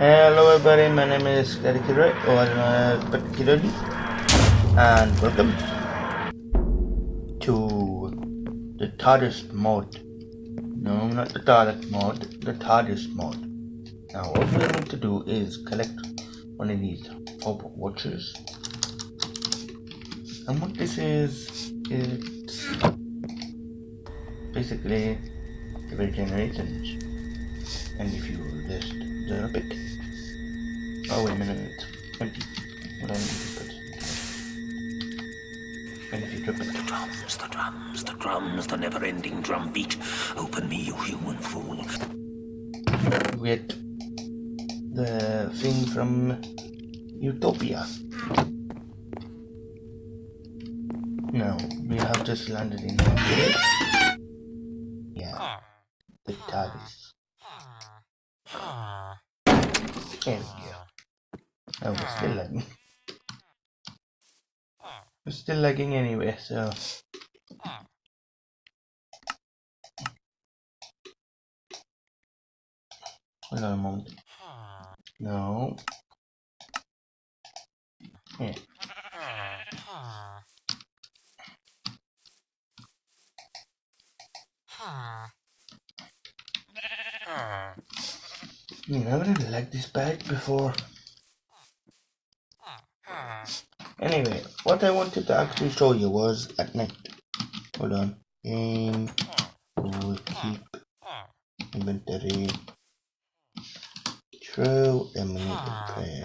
Hello everybody, my name is Kadikira or uh, and welcome to the TARDIS mod. No, not the TARDIS mod, the TARDIS mod. Now what we're going to do is collect one of these fob watches And what this is, it's basically the regenerations. And if you just drop it, oh wait a minute, it's 20. Hold on, put and if you drop it, The drums, the drums, the drums, the never-ending drum beat. Open me, you human fool. you get the thing from Utopia. Now, we have just landed in here. Yeah, the TARDIS. There we go. Oh, we're still ah. lagging. We're still lagging anyway, so. Hold on a moment. No. Yeah. You never really liked this bag before. Anyway, what I wanted to actually show you was at night. Hold on. We'll keep inventory. True. To press.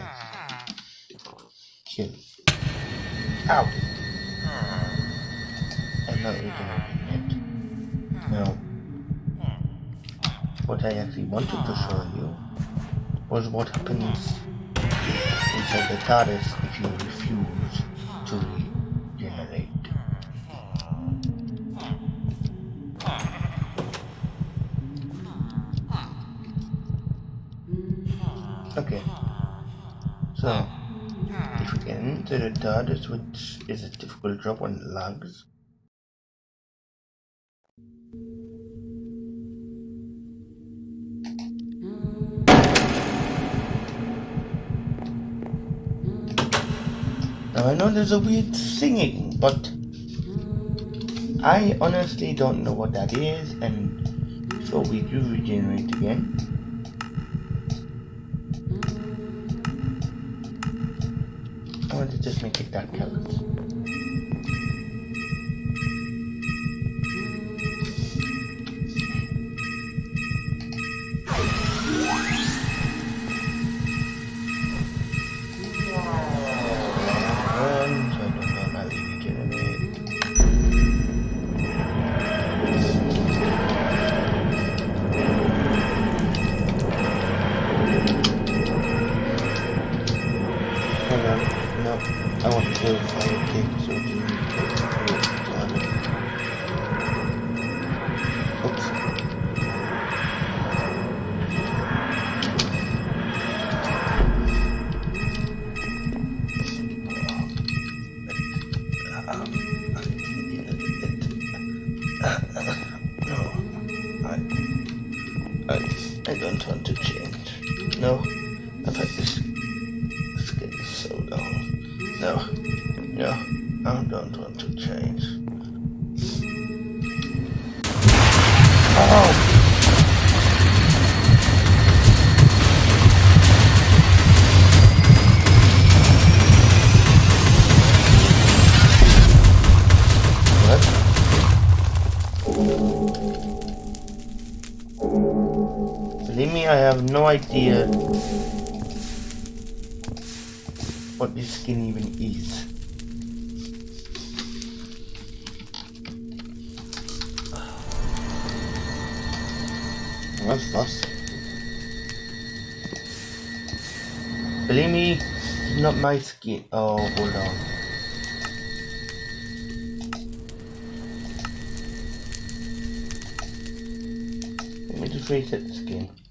Kill. Ow! I'm not open yet. No. What I actually wanted to show you was what happens inside the TARDIS if you the TARDIS, which is a difficult drop on lags, Now I know there's a weird singing, but I honestly don't know what that is, and so we do regenerate again. I want to just make it that color. I, I don't want to change. No, I've had this skin so long. No, no, I don't want to change. Oh! Have no idea what this skin even is. What's this? Believe me, not my skin. Oh, hold on. Let me just reset the skin.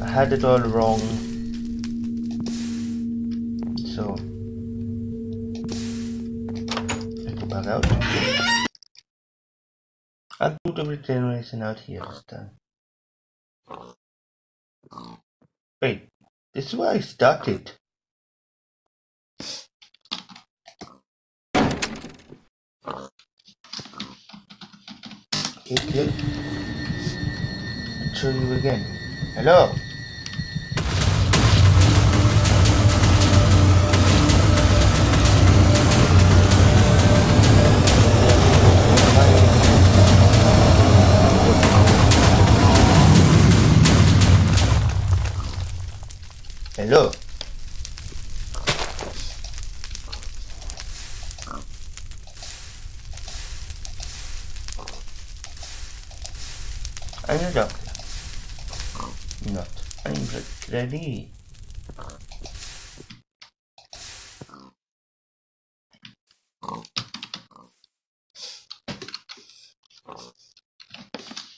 I had it all wrong. So let me back out. I'll do the regeneration out here this time. Wait, this is where I started. Okay. I'll show you again. Hello? Not. I'm ready.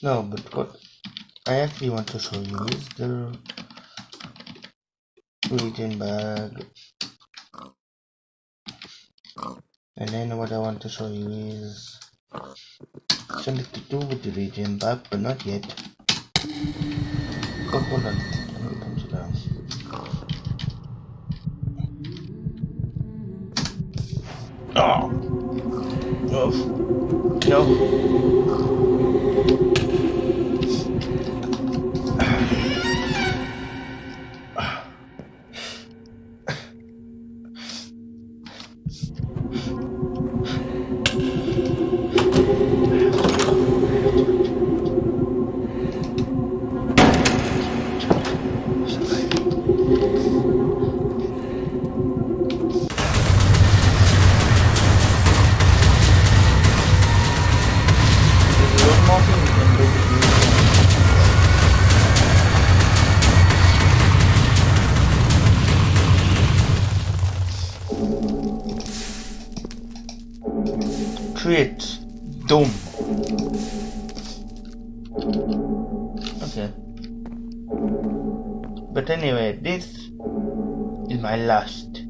No, but what I actually want to show you is the reading bag. And then what I want to show you is something to do with the region bag, but not yet. Oh, hold on. Let me come sit down. Oh. Oh. No. Create dome. Okay. But anyway, this is my last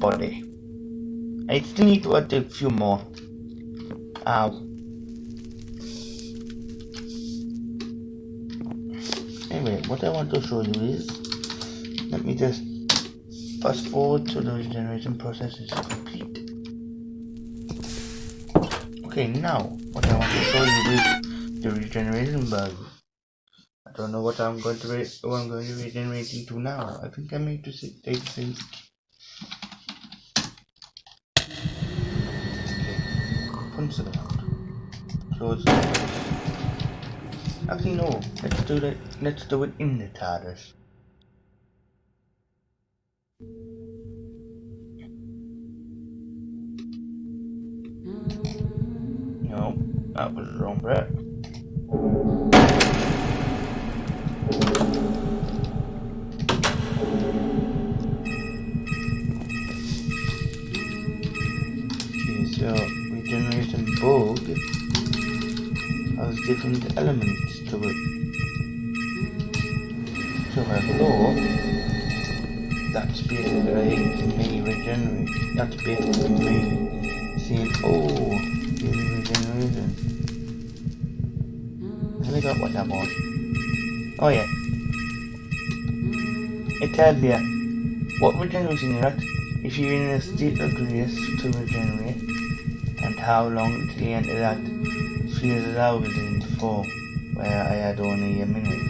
body. I still need to add a few more. Ow. Anyway, what I want to show you is, let me just fast forward to the regeneration process is complete. Okay, now what I want to show you is the regeneration bug. I don't know what I'm going to re what I'm going to now. I think I made to take things. Okay, out. Close. Actually, no. Let's do it. Let's do it in the TARDIS. No, that was the wrong bit. Okay, so regeneration bug has different elements to it. So thought that's basically me regenerate. That's basically me saying, oh, here's regeneration. I got what that was. Oh yeah. It tells you what regeneration at, if you're in a state of grace to regenerate, and how long to the end of that phase that I was in before, where I had only a minute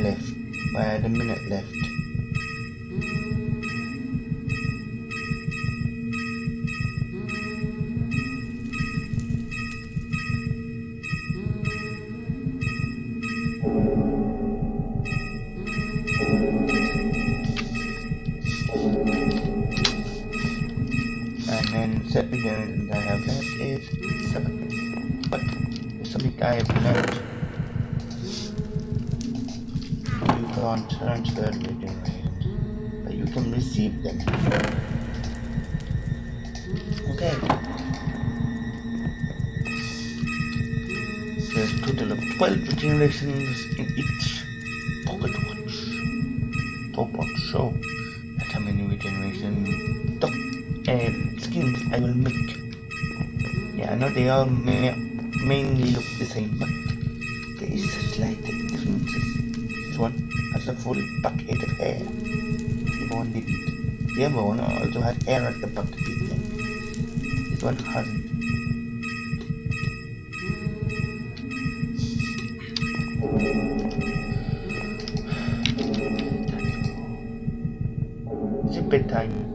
left, where I had a minute left. That I have left is seven. But there's something I have learned. You can't transfer regenerations, but you can receive them. Okay. There's total of 12 regenerations in each pocket watch. Top watch show. That's how many regeneration um, skins I will make. Yeah, I know they all may, mainly look the same, but there is such like this one has a full bucket of hair. The other one didn't. The other one also had hair at the back of. This one hasn't. Bedtime.